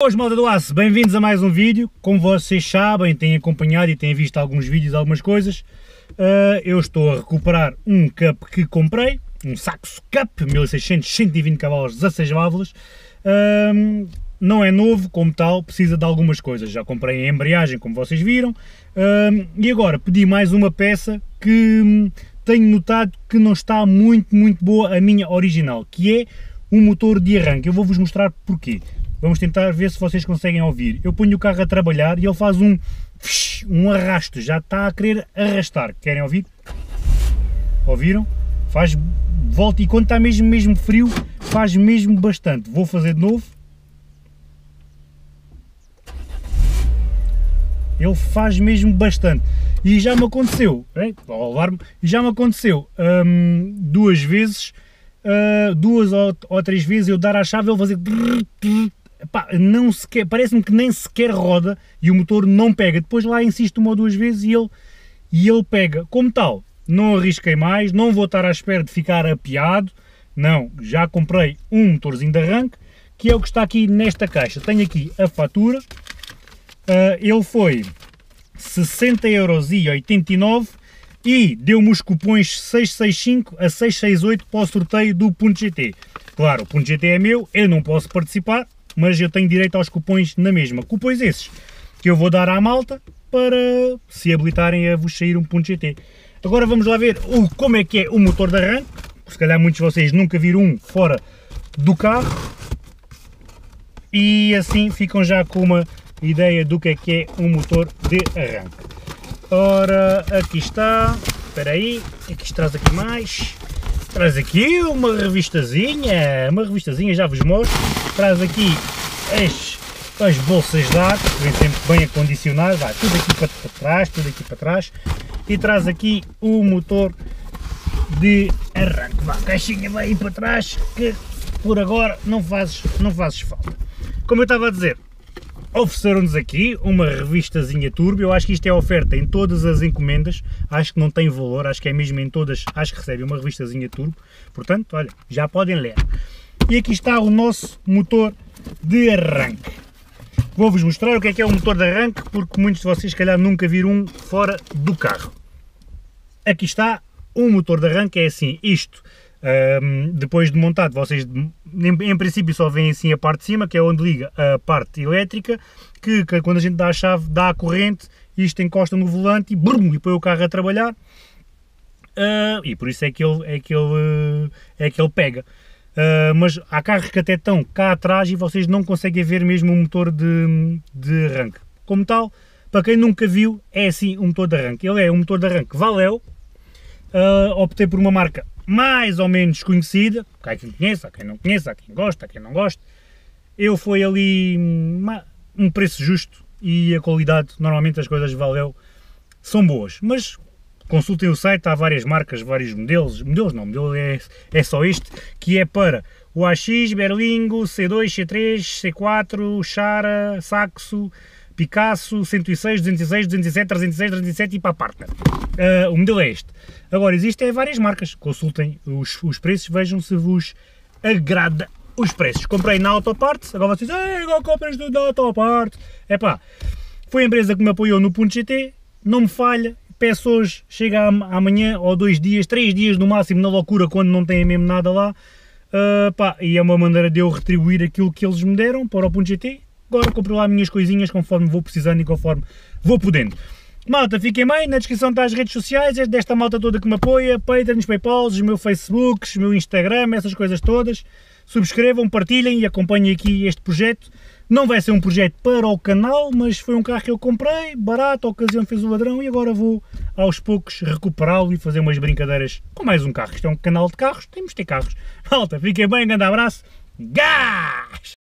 Boas malta do Aço, bem-vindos a mais um vídeo. Como vocês sabem, têm acompanhado e têm visto alguns vídeos, algumas coisas, uh, eu estou a recuperar um cup que comprei, um Saxo Cup 1600, 120 cavalos, 16 válvulas. Uh, não é novo como tal, precisa de algumas coisas. Já comprei a embreagem, como vocês viram, uh, e agora pedi mais uma peça que tenho notado que não está muito, muito boa a minha original, que é um motor de arranque. Eu vou-vos mostrar porquê. Vamos tentar ver se vocês conseguem ouvir. Eu ponho o carro a trabalhar e ele faz um, um arrasto, já está a querer arrastar. Querem ouvir? Ouviram? Faz volta e quando está mesmo, mesmo frio, faz mesmo bastante. Vou fazer de novo. Ele faz mesmo bastante. E já me aconteceu, alarme, já me aconteceu hum, duas vezes, uh, duas ou, ou, três vezes eu dar a chave ele fazer Epá, não sequer, parece-me que nem sequer roda e o motor não pega. Depois lá insisto uma ou duas vezes e ele, e ele pega. Como tal, não arrisquei mais, não vou estar à espera de ficar apiado. Não, já comprei um motorzinho de arranque, que é o que está aqui nesta caixa. Tenho aqui a fatura. Uh, ele foi 60,89€ e deu-me os cupons 665 a 668 para o sorteio do Ponto GT. Claro, o Ponto GT é meu, eu não posso participar, mas eu tenho direito aos cupons na mesma. Cupons esses que eu vou dar à malta para se habilitarem a vos sair um ponto GT. Agora vamos lá ver o, como é que é o motor de arranque. Se calhar muitos de vocês nunca viram um fora do carro. E assim ficam já com uma ideia do que é que é um motor de arranque. Ora, aqui está. Espera aí, aqui traz aqui mais. Traz aqui uma revistazinha, uma revistazinha, já vos mostro. Traz aqui as, as bolsas de ar, que vem sempre bem acondicionadas, vai, tudo aqui para, para trás, tudo aqui para trás. E traz aqui o motor de arranque. Vá, a caixinha vai aí para trás, que por agora não fazes, não fazes falta. Como eu estava a dizer, ofereceram-nos aqui uma revistazinha turbo, eu acho que isto é oferta em todas as encomendas, acho que não tem valor, acho que é mesmo em todas, acho que recebem uma revistazinha turbo, portanto, olha, já podem ler. E aqui está o nosso motor de arranque. Vou-vos mostrar o que é que é o motor de arranque, porque muitos de vocês, se calhar, nunca viram um fora do carro. Aqui está, um motor de arranque é assim, isto um, depois de montado, vocês em, em, princípio só veem assim a parte de cima, que é onde liga a parte elétrica, que, que quando a gente dá a chave, dá a corrente, isto encosta no volante e, brum, e põe o carro a trabalhar. Uh, e por isso é que ele, é que ele, é que ele pega. Uh, mas há carros que até estão cá atrás e vocês não conseguem ver mesmo o motor de, de arranque. Como tal, para quem nunca viu, é assim um motor de arranque. Ele é um motor de arranque Valeo. Uh, optei por uma marca mais ou menos conhecida, há quem conheça, há quem não conheça, há quem gosta, há quem não gosta. Eu fui ali uma, um preço justo e a qualidade, normalmente as coisas Valeu são boas, mas consultem o site, há várias marcas, vários modelos, modelos não, modelo é, é só este, que é para o AX, Berlingo, C2, C3, C4, Chara, Saxo, Picasso, 106, 206, 207, 306, 307 e para a Partner. Uh, o modelo é este. Agora, existem várias marcas, consultem os, os preços, vejam se vos agrada os preços. Comprei na Autoparts, agora vocês dizem, agora compras tudo na Autoparts. É pá, foi a empresa que me apoiou no ponto GT, não me falha, peço hoje, chega amanhã ou dois dias, três dias no máximo na loucura quando não tem mesmo nada lá. Uh, pá, e é uma maneira de eu retribuir aquilo que eles me deram para o ponto GT Agora compro lá minhas coisinhas conforme vou precisando e conforme vou podendo. Malta, fiquem bem, na descrição está as redes sociais, desta malta toda que me apoia, Patreons, Paypals, Facebooks, o meu Instagram, essas coisas todas. Subscrevam, partilhem e acompanhem aqui este projeto. Não vai ser um projeto para o canal, mas foi um carro que eu comprei, barato, a ocasião fez o ladrão e agora vou aos poucos recuperá-lo e fazer umas brincadeiras com mais um carro. Isto é um canal de carros, temos de ter carros. Malta, fiquem bem, grande abraço, gás!